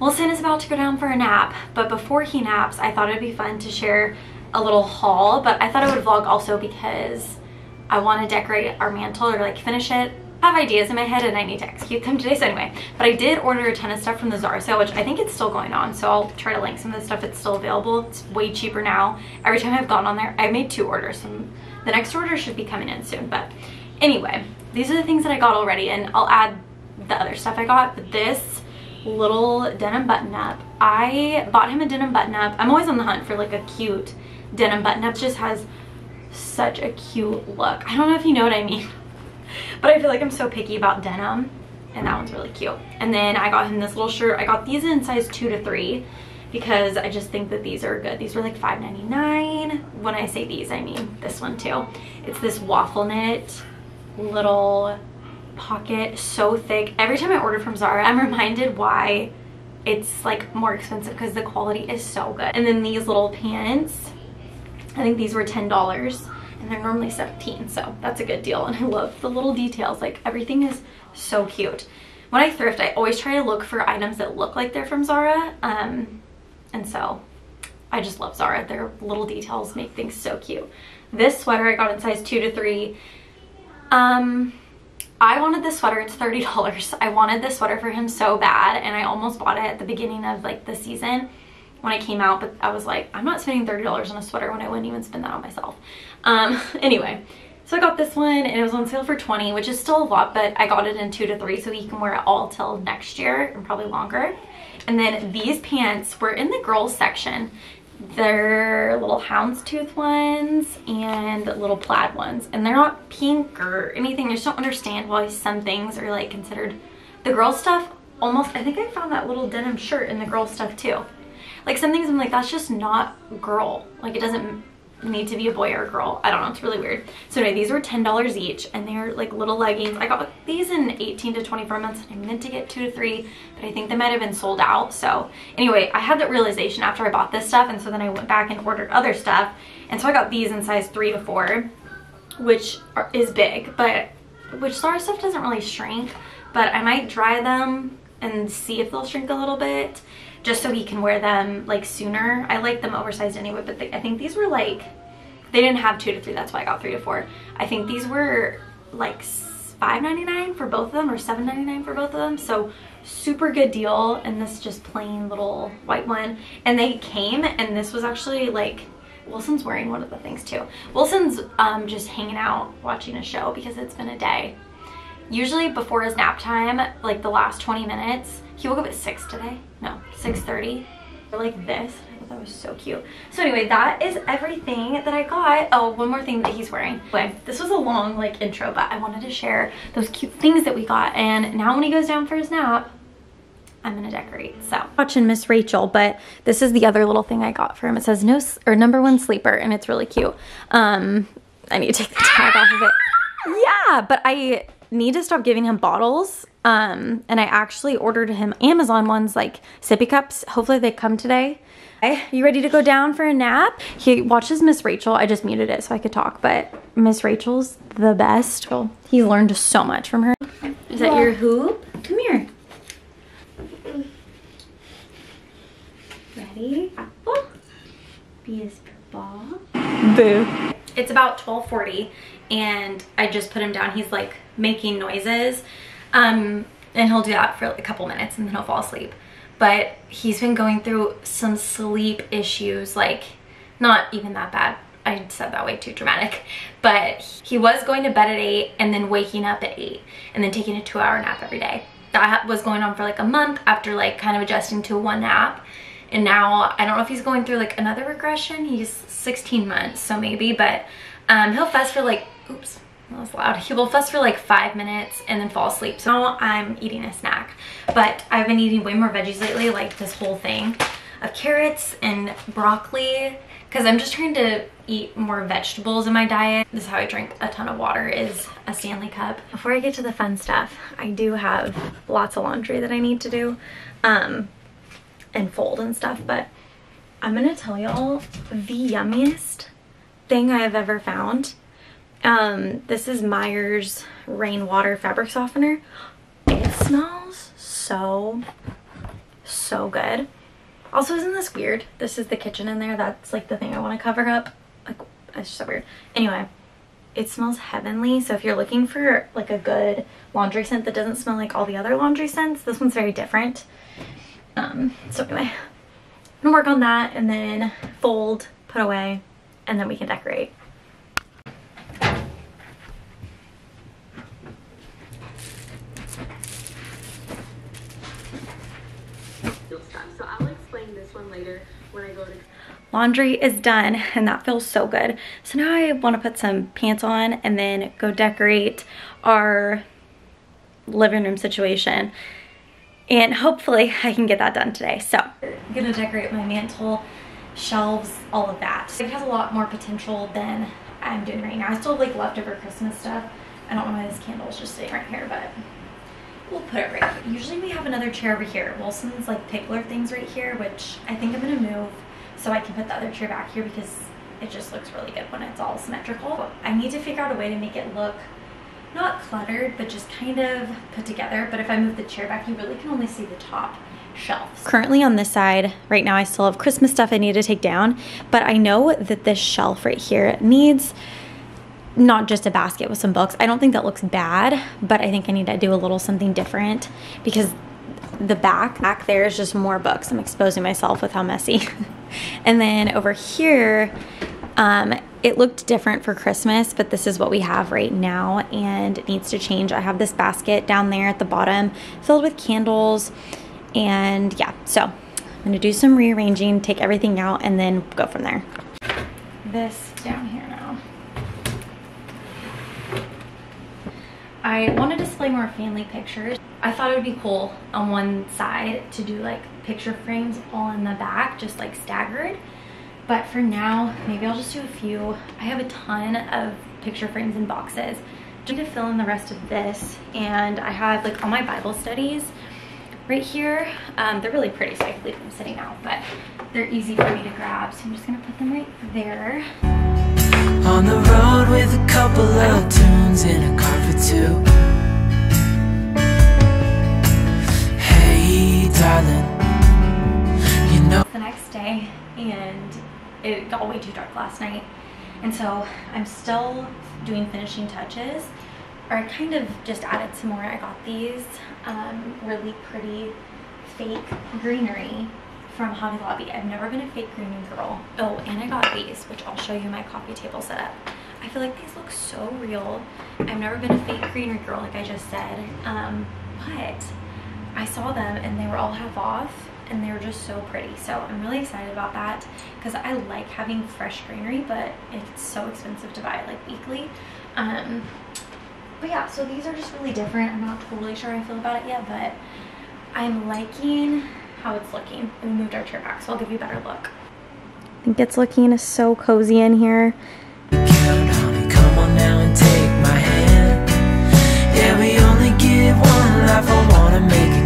Wilson is about to go down for a nap, but before he naps, I thought it'd be fun to share a little haul, but I thought I would vlog also because I want to decorate our mantle or like finish it. I have ideas in my head and I need to execute them today, so anyway. But I did order a ton of stuff from the Zara sale, which I think it's still going on, so I'll try to link some of the stuff that's still available. It's way cheaper now. Every time I've gone on there, I've made two orders. So the next order should be coming in soon, but anyway, these are the things that I got already, and I'll add the other stuff I got, but this little denim button up. I bought him a denim button up. I'm always on the hunt for like a cute denim button up. Just has such a cute look. I don't know if you know what I mean, but I feel like I'm so picky about denim and that one's really cute. And then I got him this little shirt. I got these in size two to three because I just think that these are good. These were like $5.99. When I say these, I mean this one too. It's this waffle knit little pocket so thick. Every time i order from zara i'm reminded why it's like more expensive because the quality is so good. And then these little pants i think these were ten dollars and they're normally 17 so that's a good deal and i love the little details like everything is so cute. When i thrift i always try to look for items that look like they're from zara um and so i just love zara. Their little details make things so cute. This sweater i got in size two to three. Um I wanted this sweater, it's $30. I wanted this sweater for him so bad and I almost bought it at the beginning of like the season when I came out, but I was like, I'm not spending $30 on a sweater when I wouldn't even spend that on myself. Um, anyway, so I got this one and it was on sale for 20, which is still a lot, but I got it in two to three so he can wear it all till next year and probably longer. And then these pants were in the girls section they're little houndstooth ones and little plaid ones. And they're not pink or anything. I just don't understand why some things are like considered the girl stuff. Almost, I think I found that little denim shirt in the girl stuff too. Like some things I'm like, that's just not girl. Like it doesn't need to be a boy or a girl. I don't know, it's really weird. So anyway, these were $10 each and they're like little leggings. I got these in 18 to 24 months and I meant to get two to three, but I think they might have been sold out. So anyway, I had that realization after I bought this stuff and so then I went back and ordered other stuff. And so I got these in size three to four, which are, is big, but which Zara stuff doesn't really shrink, but I might dry them and see if they'll shrink a little bit just so he can wear them like sooner. I like them oversized anyway, but they, I think these were like, they didn't have two to three, that's why I got three to four. I think these were like $5.99 for both of them or $7.99 for both of them. So super good deal. And this just plain little white one. And they came and this was actually like, Wilson's wearing one of the things too. Wilson's um, just hanging out watching a show because it's been a day. Usually before his nap time, like the last 20 minutes, he woke up at 6 today. No, 6.30. Like this. That was so cute. So anyway, that is everything that I got. Oh, one more thing that he's wearing. Okay, this was a long like intro, but I wanted to share those cute things that we got. And now when he goes down for his nap, I'm gonna decorate. So watching Miss Rachel, but this is the other little thing I got for him. It says no or number one sleeper, and it's really cute. Um, I need to take the tag off of it. Yeah, but I need to stop giving him bottles. Um, and I actually ordered him Amazon ones like sippy cups. Hopefully they come today. Okay, you ready to go down for a nap? He watches Miss Rachel. I just muted it so I could talk, but Miss Rachel's the best. He learned so much from her. Is that your hoop? Come here. Ready? Apple. B is ball. Boo. It's about 1240 and I just put him down. He's like making noises. Um, and he'll do that for a couple minutes and then he'll fall asleep. But he's been going through some sleep issues, like not even that bad. I said that way too dramatic. But he was going to bed at 8 and then waking up at 8 and then taking a two hour nap every day. That was going on for like a month after like kind of adjusting to one nap. And now I don't know if he's going through like another regression. He's 16 months, so maybe, but um, he'll fuss for like, oops, that was loud. He will fuss for like five minutes and then fall asleep. So I'm eating a snack, but I've been eating way more veggies lately, like this whole thing of carrots and broccoli because I'm just trying to eat more vegetables in my diet. This is how I drink a ton of water is a Stanley cup. Before I get to the fun stuff, I do have lots of laundry that I need to do um, and fold and stuff, but I'm gonna tell y'all the yummiest thing I have ever found. Um, this is Meyer's Rainwater Fabric Softener. It smells so, so good. Also, isn't this weird? This is the kitchen in there. That's like the thing I want to cover up. Like, it's so weird. Anyway, it smells heavenly. So if you're looking for like a good laundry scent that doesn't smell like all the other laundry scents, this one's very different. Um, so anyway, I'm gonna work on that and then fold, put away, and then we can decorate. So I'll explain this one later when I go to laundry is done and that feels so good. So now I want to put some pants on and then go decorate our living room situation. And hopefully I can get that done today. So I'm gonna decorate my mantle, shelves, all of that. It has a lot more potential than I'm doing right now. I still have like leftover Christmas stuff. I don't know why this candle is just sitting right here, but we'll put it right here. Usually we have another chair over here. Wilson's like Pikler things right here, which I think I'm gonna move so I can put the other chair back here because it just looks really good when it's all symmetrical. I need to figure out a way to make it look not cluttered, but just kind of put together. But if I move the chair back, you really can only see the top shelves. Currently on this side, right now I still have Christmas stuff I need to take down, but I know that this shelf right here needs not just a basket with some books. I don't think that looks bad, but I think I need to do a little something different because the back back there is just more books. I'm exposing myself with how messy. and then over here, um, it looked different for Christmas, but this is what we have right now and it needs to change. I have this basket down there at the bottom filled with candles and yeah, so I'm gonna do some rearranging, take everything out and then go from there. This down here now. I want to display more family pictures. I thought it would be cool on one side to do like picture frames all in the back, just like staggered. But for now, maybe I'll just do a few. I have a ton of picture frames and boxes. I'm to fill in the rest of this. And I have like all my Bible studies right here. Um, they're really pretty, so I can leave them sitting out, but they're easy for me to grab. So I'm just gonna put them right there. On the road with a couple of tunes in a car two. Hey, darling, you know. It's the next day, and it got way too dark last night. And so I'm still doing finishing touches or I kind of just added some more. I got these um, really pretty fake greenery from Hobby Lobby. I've never been a fake greenery girl. Oh, and I got these, which I'll show you my coffee table setup. I feel like these look so real. I've never been a fake greenery girl, like I just said, um, but I saw them and they were all half off and they were just so pretty. So I'm really excited about that because I like having fresh greenery, but it's so expensive to buy it like weekly. Um, but yeah, so these are just really different. I'm not totally sure I feel about it yet, but I'm liking how it's looking. We moved our chair back, so I'll give you a better look. I think it's looking so cozy in here down and take my hand. Yeah, we only get one life, I wanna make